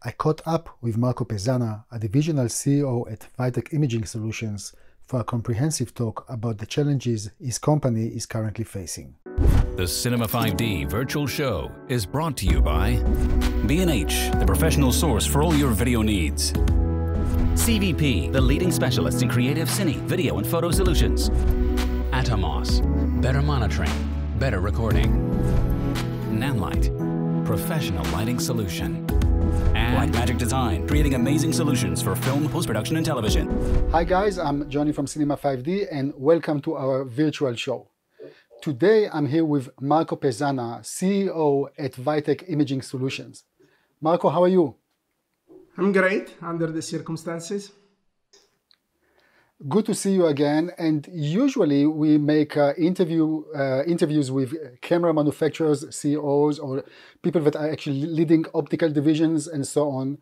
I caught up with Marco Pezzana, a divisional CEO at Vitec Imaging Solutions, for a comprehensive talk about the challenges his company is currently facing. The Cinema 5D virtual show is brought to you by B&H, the professional source for all your video needs. CVP, the leading specialist in creative cine, video and photo solutions. Atomos, better monitoring, better recording. Nanlite, professional lighting solution. And Blackmagic Design, creating amazing solutions for film, post-production, and television. Hi guys, I'm Johnny from Cinema 5D and welcome to our virtual show. Today I'm here with Marco Pezzana, CEO at Vitec Imaging Solutions. Marco, how are you? I'm great under the circumstances. Good to see you again. And usually we make uh, interview uh, interviews with camera manufacturers, CEOs, or people that are actually leading optical divisions and so on.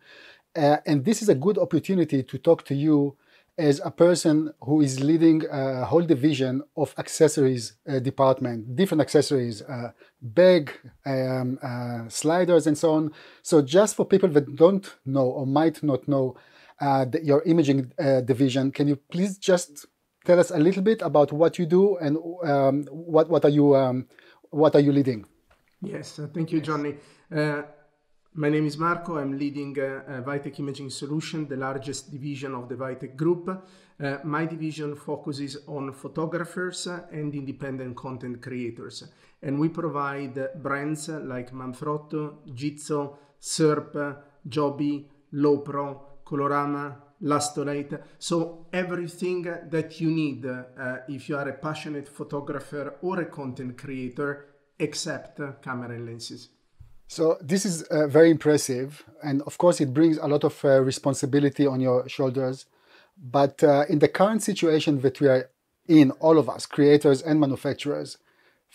Uh, and this is a good opportunity to talk to you as a person who is leading a whole division of accessories uh, department, different accessories, uh, bag, um, uh, sliders, and so on. So just for people that don't know or might not know the, your imaging uh, division. Can you please just tell us a little bit about what you do and um, what what are you um, what are you leading? Yes, uh, thank you, Johnny. Uh, my name is Marco. I'm leading uh, Vitec Imaging Solution, the largest division of the Vitec Group. Uh, my division focuses on photographers and independent content creators, and we provide brands like Manfrotto, Gitzo, Syrp, Joby, Lowepro, Colorama, Lastolite. So everything that you need uh, if you are a passionate photographer or a content creator, except camera and lenses. So this is uh, very impressive, and of course it brings a lot of uh, responsibility on your shoulders. But uh, in the current situation that we are in, all of us, creators and manufacturers,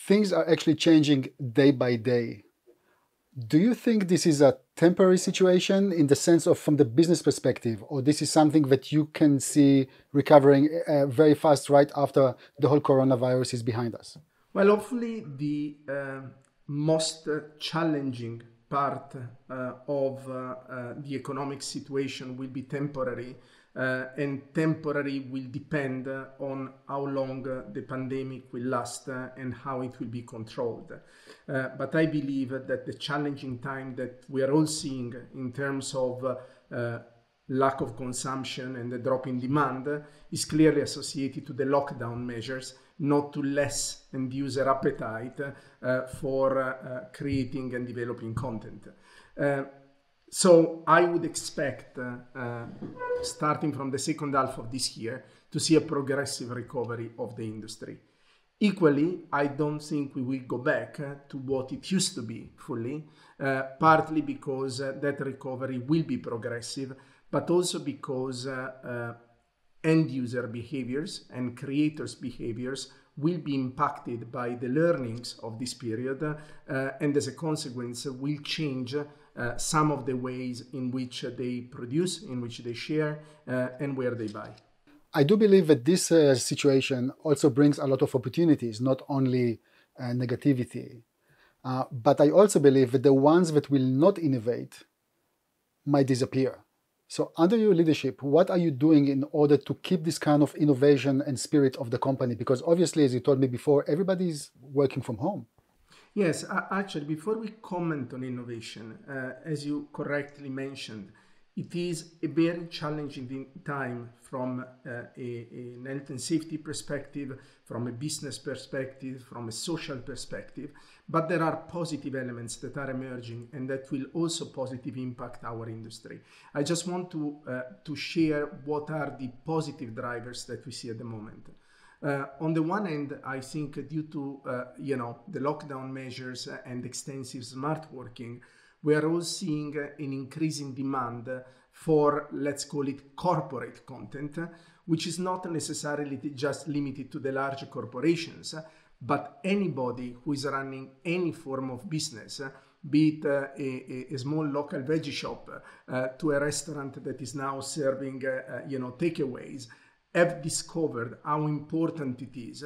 things are actually changing day by day. Do you think this is a temporary situation in the sense of from the business perspective, or this is something that you can see recovering uh, very fast right after the whole coronavirus is behind us? Well, hopefully, the uh, most challenging part uh, of uh, uh, the economic situation will be temporary and temporary will depend on how long the pandemic will last and how it will be controlled. But I believe that the challenging time that we are all seeing in terms of lack of consumption and the drop in demand is clearly associated to the lockdown measures, not to less end user appetite uh, for uh, creating and developing content. Uh, so I would expect, uh, uh, starting from the second half of this year, to see a progressive recovery of the industry. Equally, I don't think we will go back uh, to what it used to be fully, partly because that recovery will be progressive, but also because uh, end user behaviors and creators' behaviors will be impacted by the learnings of this period, and as a consequence, will change uh, some of the ways in which they produce, in which they share, uh, and where they buy. I do believe that this uh, situation also brings a lot of opportunities, not only uh, negativity. Uh, but I also believe that the ones that will not innovate might disappear. So, under your leadership, what are you doing in order to keep this kind of innovation and spirit of the company? Because obviously, as you told me before, everybody's working from home. Yes, actually, before we comment on innovation, uh, as you correctly mentioned, it is a very challenging time from uh, a, health and safety perspective, from a business perspective, from a social perspective. But there are positive elements that are emerging and that will also positively impact our industry. I just want to, uh, to share what are the positive drivers that we see at the moment. Uh, on the one hand, I think due to uh, you know the lockdown measures and extensive smart working, we are all seeing an increasing demand for let's call it corporate content, which is not necessarily just limited to the large corporations, but anybody who is running any form of business be it uh, a, a, small local veggie shop uh, to a restaurant that is now serving, uh, uh you know, takeaways, have discovered how important it is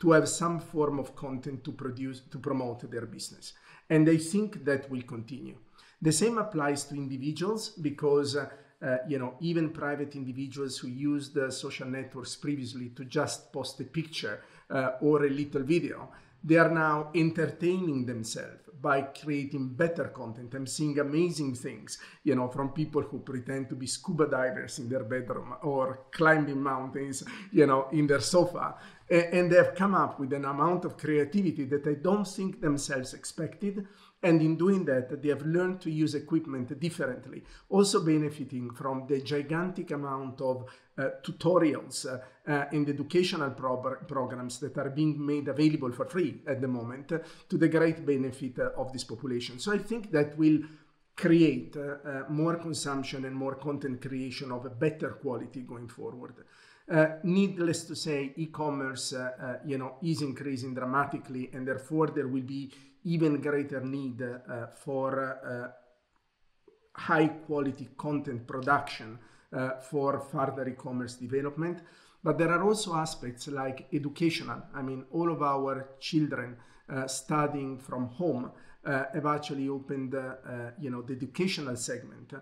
to have some form of content to produce to promote their business and i think that will continue. The same applies to individuals because uh, uh, you know, even private individuals who used the social networks previously to just post a picture uh, or a little video, they are now entertaining themselves by creating better content. I'm seeing amazing things, you know, from people who pretend to be scuba divers in their bedroom or climbing mountains, you know, in their sofa. And they've come up with an amount of creativity that I don't think themselves expected. And in doing that, they have learned to use equipment differently, also benefiting from the gigantic amount of tutorials uh, uh, and educational pro programs that are being made available for free at the moment uh, to the great benefit uh, of this population. So I think that will create uh, more consumption and more content creation of a better quality going forward. needless to say, e-commerce, you know, is increasing dramatically, and therefore there will be even greater need uh, for uh, high quality content production uh, for further e-commerce development. But there are also aspects like educational. I mean, all of our children studying from home uh, have actually opened, uh, uh, you know, the educational segment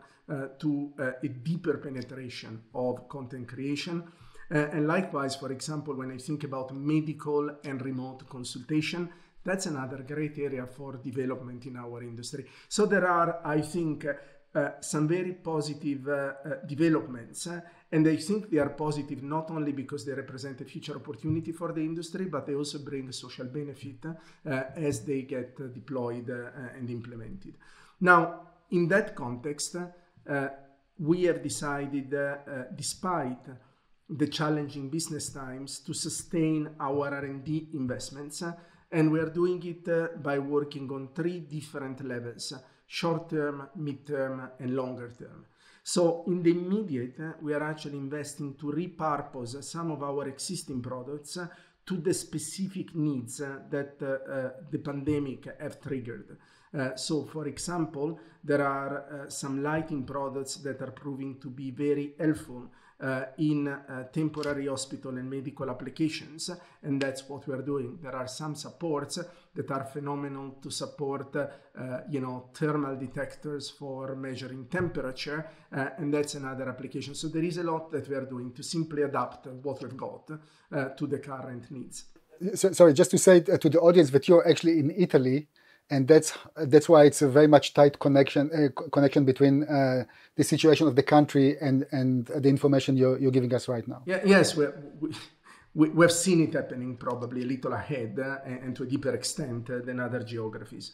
to a deeper penetration of content creation. and likewise, for example, when I think about medical and remote consultation, that's another great area for development in our industry. So there are, I think, uh, Uh, some very positive uh, uh, developments. Uh, and I think they are positive not only because they represent a future opportunity for the industry, but they also bring social benefit uh, as they get deployed and implemented. Now, in that context, we have decided, despite the challenging business times, to sustain our R&D investments and we are doing it uh, by working on three different levels short term, mid term, and longer term. So, in the immediate, uh, we are actually investing to repurpose some of our existing products uh, to the specific needs uh, that uh, uh, the pandemic have triggered. so, for example, there are some lighting products that are proving to be very helpful uh, in uh, temporary hospital and medical applications, and that's what we are doing. There are some supports that are phenomenal to support, uh, you know, thermal detectors for measuring temperature, and that's another application. So there is a lot that we are doing to simply adapt what we've got to the current needs. So, sorry, just to say to the audience that you're actually in Italy and that's that's why it's a very much tight connection uh, connection between uh, the situation of the country and and the information you're, you're giving us right now. Yeah, yes, we, we, we've seen it happening probably a little ahead uh, and to a deeper extent uh, than other geographies.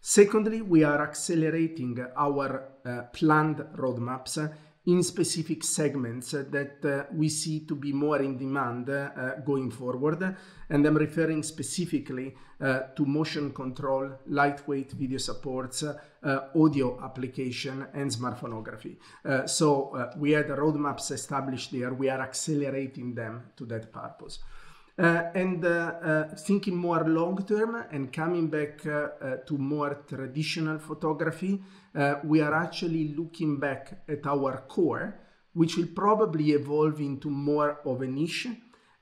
Secondly, we are accelerating our uh, planned roadmaps in specific segments that uh, we see to be more in demand uh, going forward. And I'm referring specifically uh, to motion control, lightweight video supports, audio application, and smartphonography. so we had roadmaps established there. We are accelerating them to that purpose. Uh, and uh, uh, thinking more long term and coming back to more traditional photography, Uh, we are actually looking back at our core, which will probably evolve into more of a niche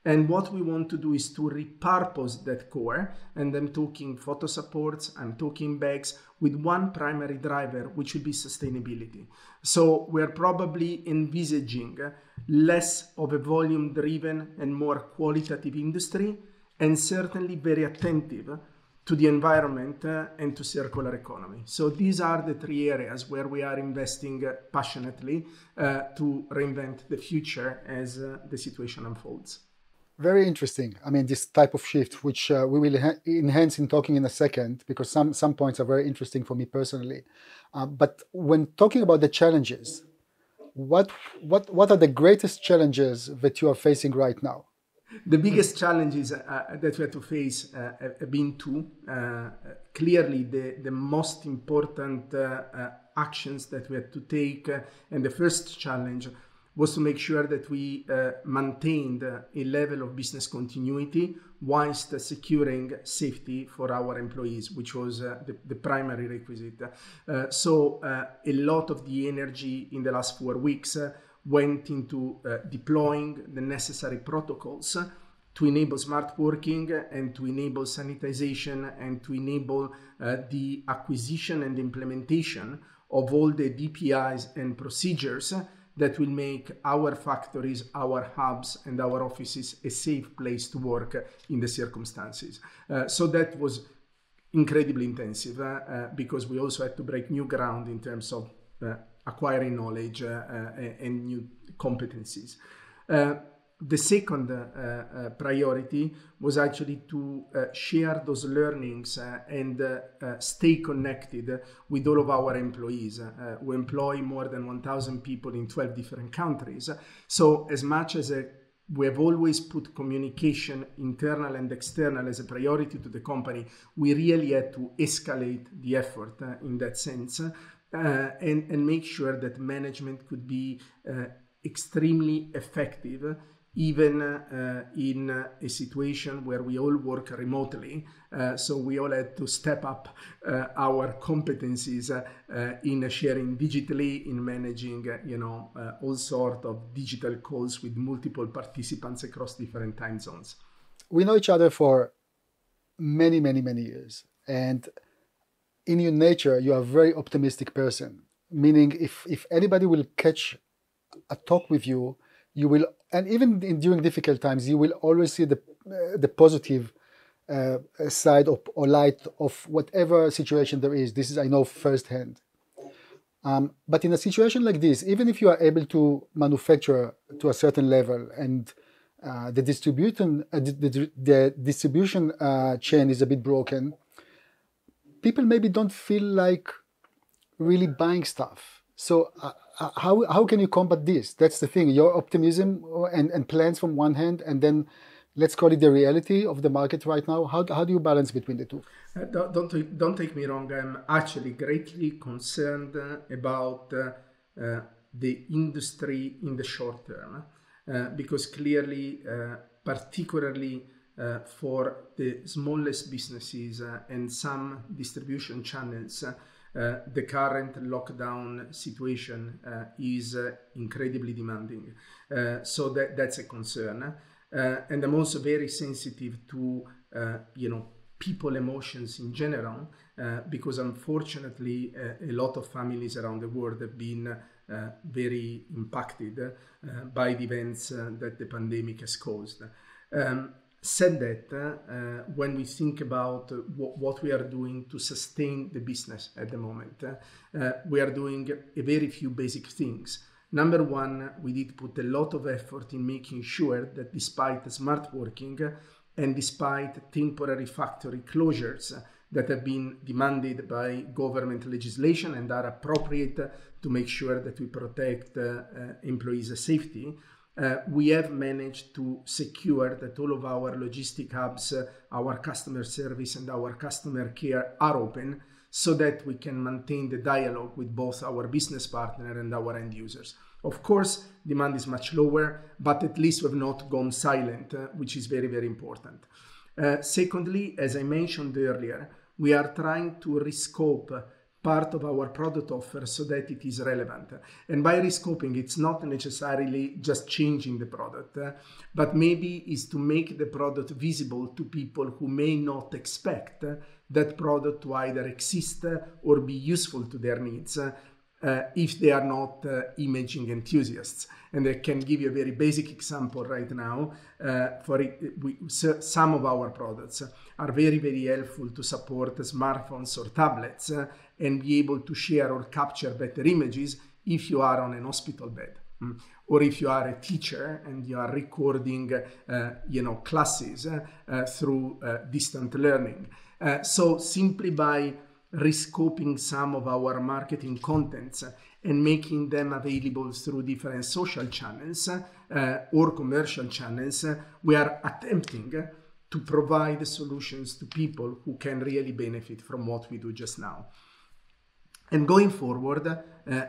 and what we want to do is to repurpose that core. And I'm talking photo supports, I'm talking bags with one primary driver, which will be sustainability. So we're probably envisaging less of a volume driven and more qualitative industry, and certainly very attentive to the environment and to circular economy. So these are the three areas where we are investing passionately uh, to reinvent the future as uh, the situation unfolds very interesting. I mean, this type of shift, which uh, we will enhance in talking in a second, because some some points are very interesting for me personally. Uh, but when talking about the challenges, what what what are the greatest challenges that you are facing right now? The biggest challenges uh, that we had to face uh, have been two. Uh, clearly, the the most important uh, actions that we had to take, and the first challenge was to make sure that we uh, maintained a level of business continuity whilst securing safety for our employees, which was uh, the, the, primary requisite. Uh, so uh, a lot of the energy in the last four weeks uh, went into uh, deploying the necessary protocols to enable smart working and to enable sanitization and to enable the acquisition and implementation of all the DPIs and procedures that will make our factories, our hubs, and our offices a safe place to work in the circumstances. Uh, so that was incredibly intensive uh, uh, because we also had to break new ground in terms of uh, Eh, acquiring knowledge uh, uh, and new competencies. the second priority was actually to share those learnings and stay connected with all of our employees. we employ more than 1,000 people in 12 different countries. So, as much as we have always put communication, internal and external, as a priority to the company. We really had to escalate the effort uh, in that sense uh, and, and make sure that management could be uh, extremely effective even uh, in a situation where we all work remotely. Uh, so we all had to step up uh, our competencies uh, in sharing digitally, in managing, you know, all sort of digital calls with multiple participants across different time zones. We know each other for many, many, many years, and in your nature, you are a very optimistic person. Meaning, if if anybody will catch a talk with you, you will and even in, during difficult times you will always see the uh, the positive uh, side of, or light of whatever situation there is this is i know firsthand um, but in a situation like this even if you are able to manufacture to a certain level and uh, the distribution uh, the, the, the, distribution uh, chain is a bit broken people maybe don't feel like really buying stuff so uh, uh, how how can you combat this? That's the thing. Your optimism and, and plans from one hand, and then let's call it the reality of the market right now. How, how do you balance between the two? Uh, don't, don't, don't take me wrong. I'm actually greatly concerned about uh, uh, the industry in the short term uh, because clearly, uh, for the smallest businesses and some distribution channels. Uh, the current lockdown situation uh, is uh, incredibly demanding. so that, that's a concern. and I'm also very sensitive to, you know, people emotions in general, uh, because unfortunately, uh, a lot of families around the world have been uh, very impacted by the events that the pandemic has caused. Um, said that, uh, when we think about uh, what we are doing to sustain the business at the moment, uh, we are doing a very few basic things. Number one, we did put a lot of effort in making sure that despite smart working and despite temporary factory closures that have been demanded by government legislation and are appropriate to make sure that we protect uh, uh, employees' safety, uh, we have managed to secure that all of our logistic hubs, uh, our customer service, and our customer care are open so that we can maintain the dialogue with both our business partner and our end users. Of course, demand is much lower, but at least we've not gone silent, uh, which is very, very important. Uh, secondly, as I mentioned earlier, we are trying to rescope part of our product offer so that it is relevant. And by rescoping, it's not necessarily just changing the product, uh, but maybe is to make the product visible to people who may not expect uh, that product to either exist uh, or be useful to their needs. Uh, if they are not uh, imaging enthusiasts. And I can give you a very basic example right now. Uh, for it, we, so some of our products are very, very helpful to support smartphones or tablets and be able to share or capture better images if you are on an hospital bed. Mm. Or if you are a teacher and you are recording, uh, you know, classes uh, through uh, distant learning. Uh, so simply by rescoping some of our marketing contents and making them available through different social channels uh, or commercial channels, we are attempting to provide solutions to people who can really benefit from what we do just now. And going forward uh,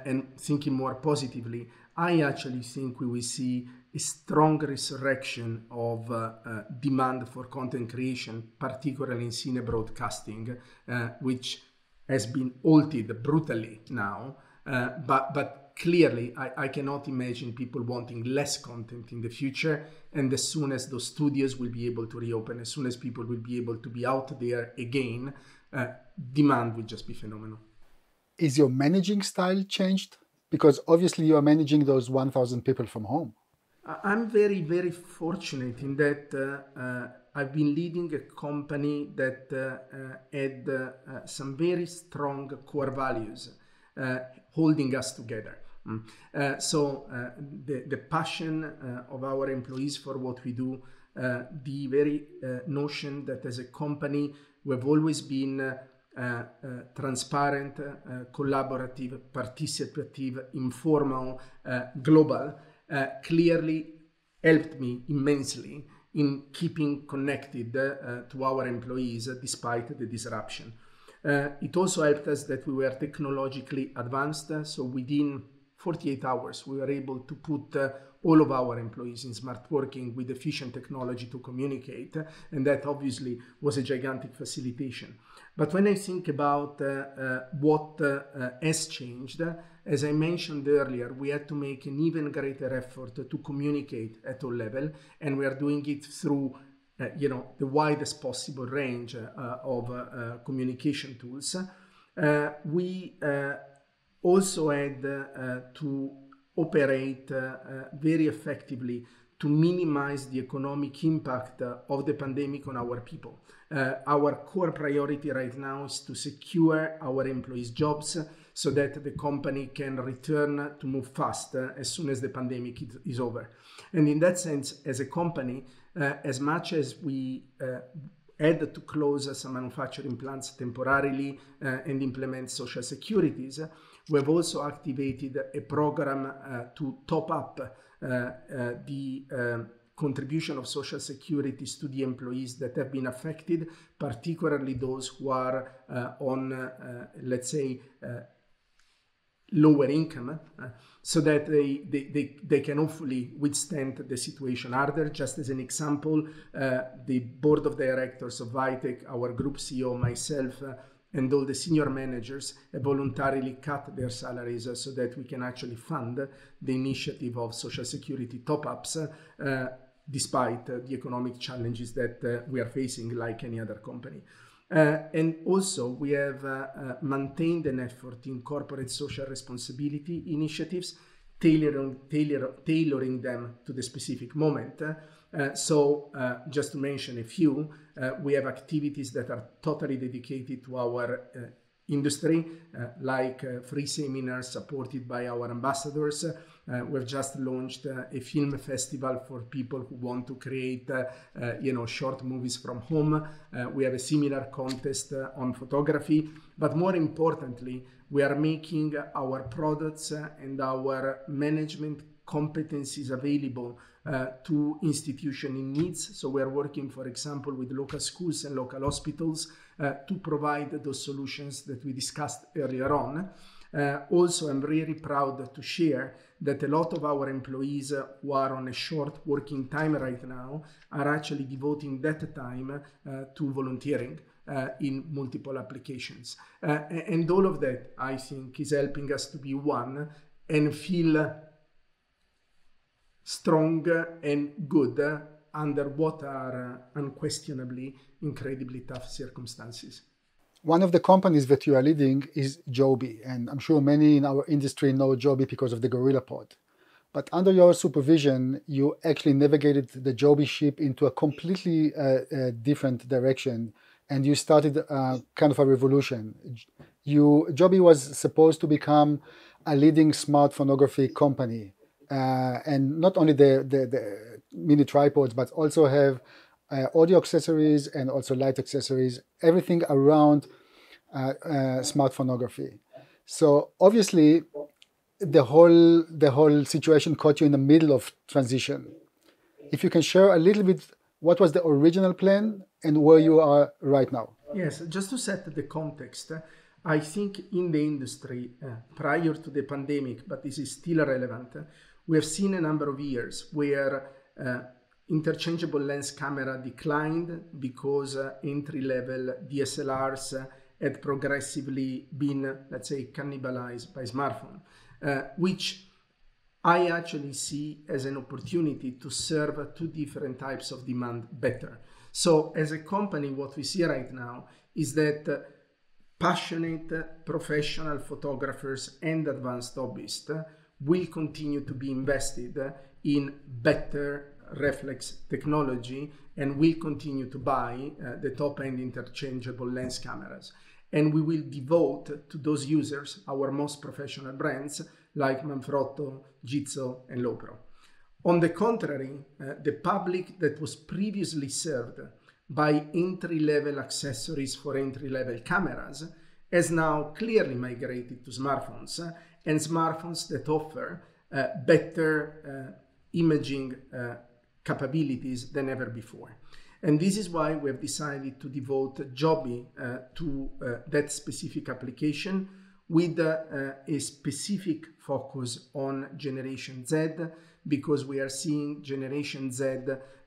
and thinking more positively, I actually think we will see a strong resurrection of uh, uh, demand for content creation, particularly in cine broadcasting, uh, which has been halted brutally now. Uh, but, but clearly, I, I cannot imagine people wanting less content in the future. And as soon as those studios will be able to reopen, as soon as people will be able to be out there again, uh, demand will just be phenomenal is your managing style changed? Because obviously you are managing those 1,000 people from home. I'm very, very fortunate in that uh, uh, I've been leading a company that uh, uh had uh, some very strong core values uh, holding us together. Mm. so the, the passion of our employees for what we do, the very notion that as a company we've always been uh, uh, Eh, eh, transparent, uh, collaborative, participative, informal, global, clearly helped me immensely in keeping connected to our employees despite the disruption. it also helped us that we were technologically advanced, so within 48 hours, we were able to put all of our employees in smart working with efficient technology to communicate, and that obviously was a gigantic facilitation. But when I think about uh, uh, what uh, has changed, as I mentioned earlier, we had to make an even greater effort to communicate at all level, and we are doing it through uh, you know the widest possible range uh, of uh, communication tools. we also had to operate very effectively to minimize the economic impact of the pandemic on our people. Uh, our core priority right now is to secure our employees' jobs so that the company can return to move fast uh, as soon as the pandemic is over. And in that sense, as a company, uh, as much as we uh, had to close some manufacturing plants temporarily uh, and implement social securities, we have also activated a program uh, to top up uh, uh, the um, contribution of social securities to the employees that have been affected, particularly those who are on, let's say, lower income uh, so that they, they, they, they, can hopefully withstand the situation harder. Just as an example, uh, the board of directors of Vitec, our group CEO, myself, uh, and all the senior managers have voluntarily cut their salaries uh, so that we can actually fund the initiative of social security top-ups uh, despite uh, the economic challenges that uh, we are facing like any other company. Uh, and also, we have uh, maintained an effort in corporate social responsibility initiatives, tailoring, tailor, tailoring them to the specific moment. Uh, so, uh, just to mention a few, uh, we have activities that are totally dedicated to our uh, industry, uh, like free seminars supported by our ambassadors. we've just launched a film festival for people who want to create, you know, short movies from home. we have a similar contest on photography, but more importantly, we are making our products and our management competencies available uh, to institution in needs. So we are working, for example, with local schools and local hospitals uh, to provide those solutions that we discussed earlier on. Uh, also, I'm really proud to share that a lot of our employees uh, who are on a short working time right now are actually devoting that time uh, to volunteering. Uh, in multiple applications. and all of that, I think, is helping us to be one and feel strong and good under what are unquestionably incredibly tough circumstances. One of the companies that you are leading is Joby, and I'm sure many in our industry know Joby because of the GorillaPod. But under your supervision, you actually navigated the Joby ship into a completely uh, uh, different direction, and you started uh, kind of a revolution. You Joby was supposed to become a leading smart phonography company, and not only the, the, the, mini tripods, but also have uh, audio accessories and also light accessories, everything around uh, uh, smart phonography. So obviously, the whole the whole situation caught you in the middle of transition. If you can share a little bit, what was the original plan and where you are right now? Yes, just to set the context. I think in the industry uh, prior to the pandemic, but this is still relevant, we have seen a number of years where uh, interchangeable lens camera declined because uh, entry-level DSLRs uh, had progressively been, let's say, cannibalized by smartphone, which I actually see as an opportunity to serve two different types of demand better. So as a company, what we see right now is that passionate professional photographers and advanced hobbyists will continue to be invested in better reflex technology and will continue to buy uh, the top end interchangeable lens cameras. And we will devote to those users our most professional brands like Manfrotto, Gitzo, and Lowepro. On the contrary, uh, the public that was previously served by entry level accessories for entry level cameras has now clearly migrated to smartphones uh, and smartphones that offer uh, better uh, imaging uh, capabilities than ever before. And this is why we have decided to devote Joby uh, to that specific application with a specific focus on Generation Z, because we are seeing Generation Z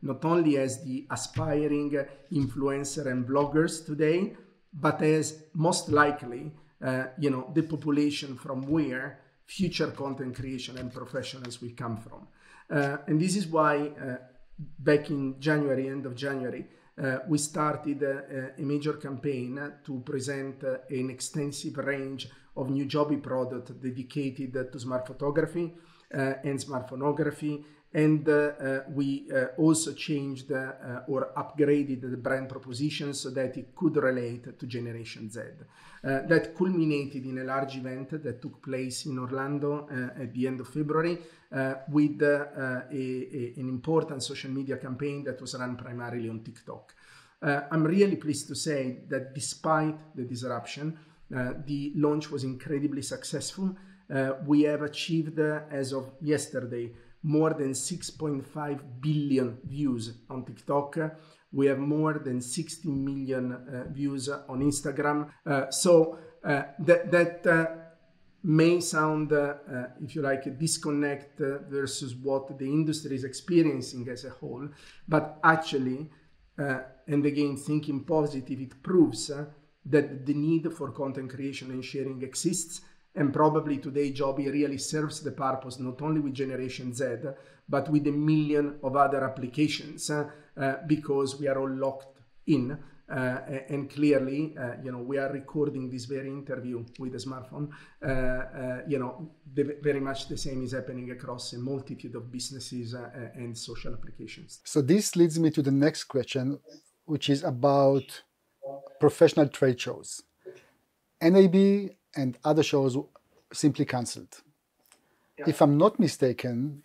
not only as the aspiring influencer and bloggers today, but as most likely, uh, you know, the population from where future content creation and professionals will come from. Uh, and this is why uh, back in January, end of January, uh, we started uh, a major campaign to present an extensive range of new Joby products dedicated to smart photography uh, and smartphonography and uh, uh, we uh, also changed or upgraded the brand proposition so that it could relate to Generation Z. that culminated in a large event that took place in Orlando at the end of February with a, a, an important social media campaign that was run primarily on TikTok. I'm really pleased to say that despite the disruption, uh, the launch was incredibly successful. Uh, we have achieved, uh, as of yesterday, more than 6.5 billion views on TikTok. We have more than 60 million uh, views on Instagram. Uh, so uh, that, that uh, may sound, uh, uh, if you like, a disconnect versus what the industry is experiencing as a whole. But actually, and again, thinking positive, it proves that the need for content creation and sharing exists and probably today Joby really serves the purpose not only with Generation Z, but with a million of other applications uh, uh, because we are all locked in. Uh, and clearly, uh, you know, we are recording this very interview with a smartphone. Uh, uh, you know, the, very much the same is happening across a multitude of businesses and social applications. So this leads me to the next question, which is about professional trade shows. NAB and other shows simply cancelled. Yeah. If I'm not mistaken,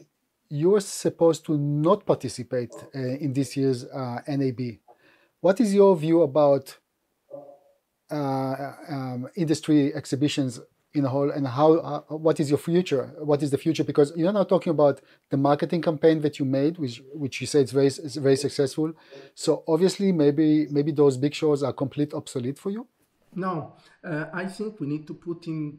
you're supposed to not participate uh, in this year's uh, NAB. What is your view about uh, um, industry exhibitions in a whole, and how? Uh, what is your future? What is the future? Because you're now talking about the marketing campaign that you made, which which you say is very is very successful. So obviously, maybe maybe those big shows are complete obsolete for you. No, uh, I think we need to put in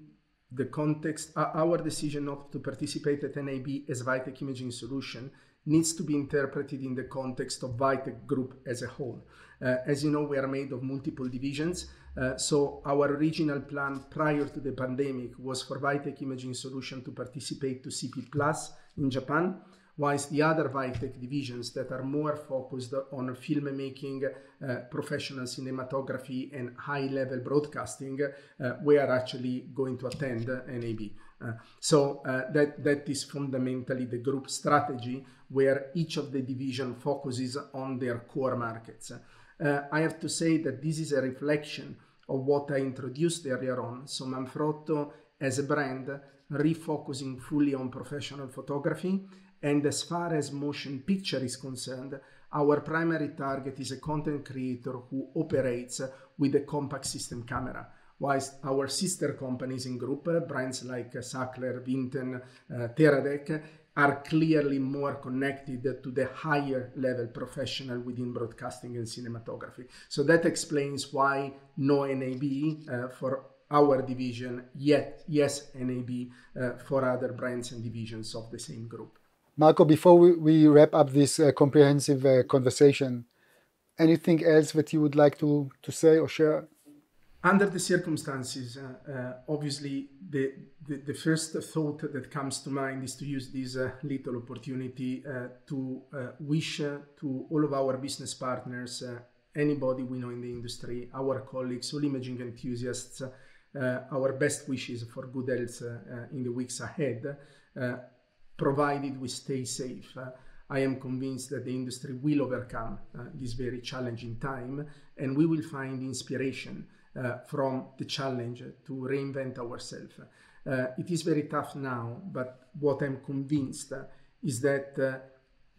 the context, uh, our decision not to participate at NAB as Vitec Imaging Solution needs to be interpreted in the context of Vitec Group as a whole. Uh, as you know, we are made of multiple divisions. Uh, so our original plan prior to the pandemic was for Vitec Imaging Solution to participate to CP Plus in Japan whilst the other Vitec divisions that are more focused on filmmaking, uh, professional cinematography, and high-level broadcasting, uh, we are actually going to attend NAB. Uh, so uh, that that is fundamentally the group strategy where each of the division focuses on their core markets. Uh, I have to say that this is a reflection of what I introduced earlier on. So Manfrotto as a brand refocusing fully on professional photography and as far as motion picture is concerned, our primary target is a content creator who operates with a compact system camera. Whilst our sister companies in group, brands like Sachtler, Vinten, uh, Teradek, are clearly more connected to the higher level professional within broadcasting and cinematography. So that explains why no NAB uh, for our division, yet yes NAB uh, for other brands and divisions of the same group. Marco, before we, we wrap up this uh, comprehensive uh, conversation, anything else that you would like to, to say or share? Under the circumstances, uh, uh obviously, the, the, the, first thought that comes to mind is to use this uh, little opportunity uh, to wish to all of our business partners anybody we know in the industry, our colleagues, all imaging enthusiasts, our best wishes for good health in the weeks ahead, provided we stay safe. Uh, I am convinced that the industry will overcome uh, this very challenging time and we will find inspiration uh, from the challenge to reinvent ourselves. it is very tough now, but what I'm convinced is that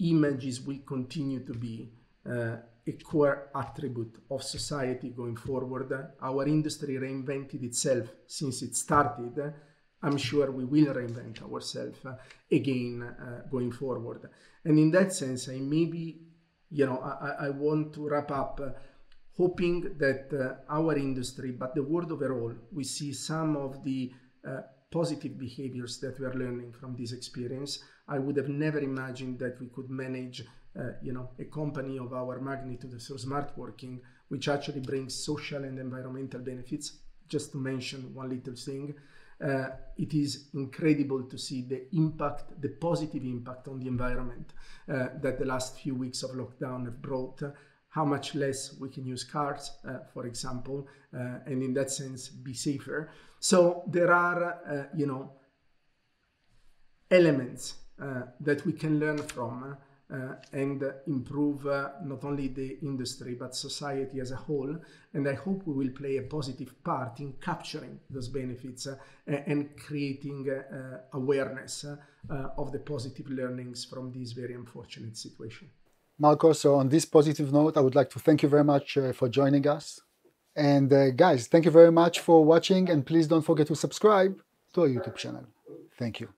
images will continue to be uh, a core attribute of society going forward. Our industry reinvented itself since it started. I'm sure we will reinvent ourselves again uh, going forward. And in that sense, I maybe, you know, I, I want to wrap up uh, hoping that uh, our industry, but the world overall, we see some of the uh, positive behaviors that we are learning from this experience. I would have never imagined that we could manage uh, you know, a company of our magnitude through smart working, which actually brings social and environmental benefits. Just to mention one little thing, uh, it is incredible to see the impact, the positive impact on the environment uh, that the last few weeks of lockdown have brought. how much less we can use cars, uh, for example, uh, and in that sense be safer. So there are, you know, elements that we can learn from uh, and improve uh, not only the industry but society as a whole. And I hope we will play a positive part in capturing those benefits uh, and creating awareness of the positive learnings from this very unfortunate situation. Marco, so on this positive note, I would like to thank you very much uh, for joining us. And uh, guys, thank you very much for watching, and please don't forget to subscribe to our YouTube channel. Thank you.